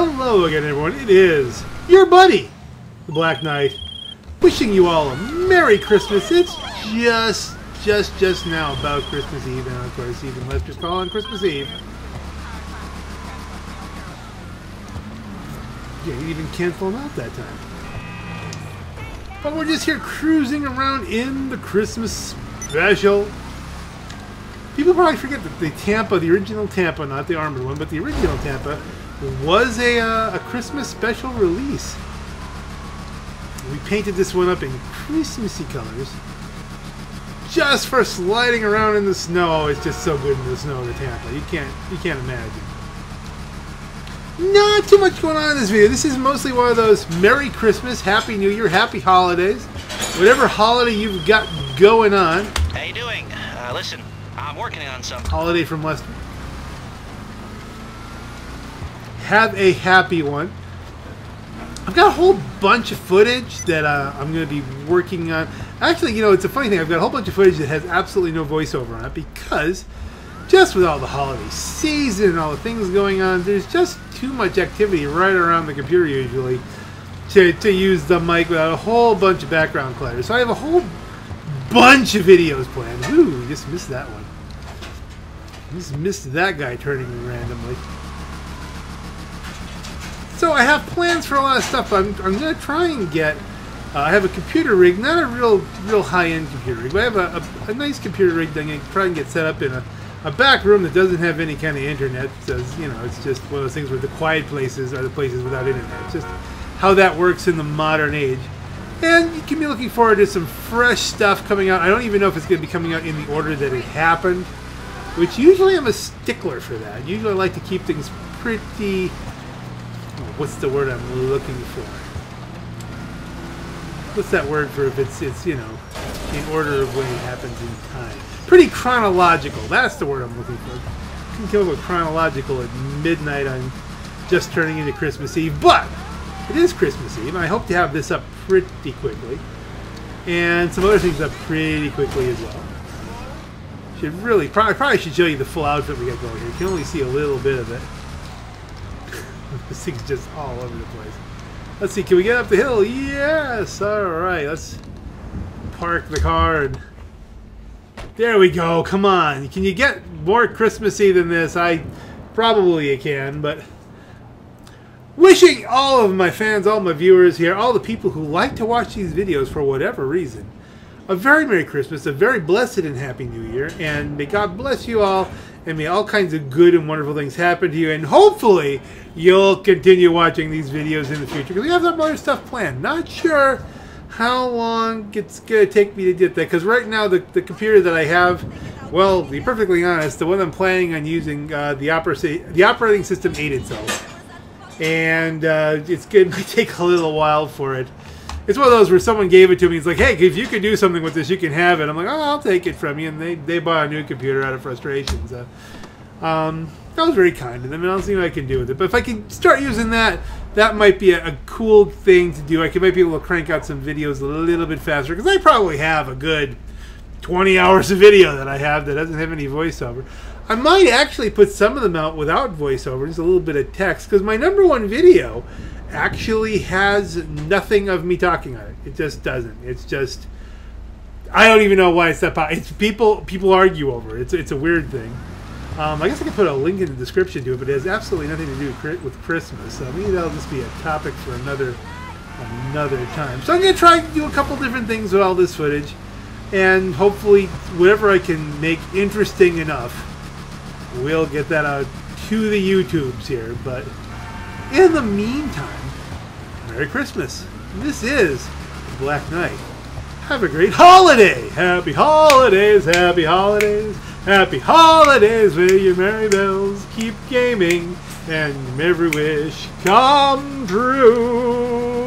Hello again, everyone. It is your buddy, the Black Knight, wishing you all a Merry Christmas. It's just, just, just now about Christmas Eve, and of course, even let's just call on Christmas Eve. Yeah, you even cancel them out that time. But we're just here cruising around in the Christmas special. People probably forget that the Tampa, the original Tampa, not the armored one, but the original Tampa, was a, uh, a Christmas special release. We painted this one up in Christmassy colors. Just for sliding around in the snow. It's just so good in the snow, the Tampa. You can't, you can't imagine. Not too much going on in this video. This is mostly one of those Merry Christmas, Happy New Year, Happy Holidays. Whatever holiday you've got going on. How you doing? Uh, listen, I'm working on something. Holiday from Lester. Have a happy one. I've got a whole bunch of footage that uh, I'm going to be working on. Actually, you know, it's a funny thing. I've got a whole bunch of footage that has absolutely no voiceover on it because just with all the holiday season and all the things going on, there's just too much activity right around the computer usually to, to use the mic without a whole bunch of background clutter. So I have a whole bunch of videos planned. Ooh, just missed that one. Just missed that guy turning randomly. So I have plans for a lot of stuff. I'm, I'm going to try and get... Uh, I have a computer rig, not a real real high-end computer rig, but I have a, a, a nice computer rig that I'm going to try and get set up in a, a back room that doesn't have any kind of internet. Says, you know, it's just one of those things where the quiet places are the places without internet. It's just how that works in the modern age. And you can be looking forward to some fresh stuff coming out. I don't even know if it's going to be coming out in the order that it happened, which usually I'm a stickler for that. Usually I like to keep things pretty... What's the word I'm looking for? What's that word for if it's, it's you know, in order of when it happens in time? Pretty chronological. That's the word I'm looking for. You can up with chronological at midnight on just turning into Christmas Eve, but it is Christmas Eve, and I hope to have this up pretty quickly. And some other things up pretty quickly as well. Should really, probably, probably should show you the full outfit we got going here. You can only see a little bit of it. This thing's just all over the place. Let's see, can we get up the hill? Yes! Alright, let's park the car and... There we go, come on. Can you get more Christmassy than this? I probably can, but wishing all of my fans, all my viewers here, all the people who like to watch these videos for whatever reason, a very Merry Christmas, a very blessed and Happy New Year, and may God bless you all, and may all kinds of good and wonderful things happen to you, and hopefully you'll continue watching these videos in the future, because we have some other stuff planned. Not sure how long it's going to take me to get that, because right now the, the computer that I have, well, to be perfectly honest, the one I'm planning on using, uh, the, opera, the operating system ate itself and uh, it's going to take a little while for it. It's one of those where someone gave it to me. It's like, hey, if you can do something with this, you can have it. I'm like, oh, I'll take it from you. And they, they bought a new computer out of frustration. So, um, that was very kind of them, and I'll see what I can do with it. But if I can start using that, that might be a, a cool thing to do. I can might be able to crank out some videos a little bit faster because I probably have a good 20 hours of video that I have that doesn't have any voiceover. I might actually put some of them out without voiceover, just a little bit of text, because my number one video actually has nothing of me talking on it. It just doesn't. It's just I don't even know why it's that. Pop- it's people people argue over it. It's it's a weird thing. Um, I guess I could put a link in the description to it, but it has absolutely nothing to do with Christmas. So maybe that'll just be a topic for another another time. So I'm gonna try to do a couple different things with all this footage, and hopefully whatever I can make interesting enough we'll get that out to the YouTubes here. But in the meantime, Merry Christmas. This is Black Knight. Have a great holiday. Happy holidays, happy holidays, happy holidays with your merry bells. Keep gaming and every wish come true.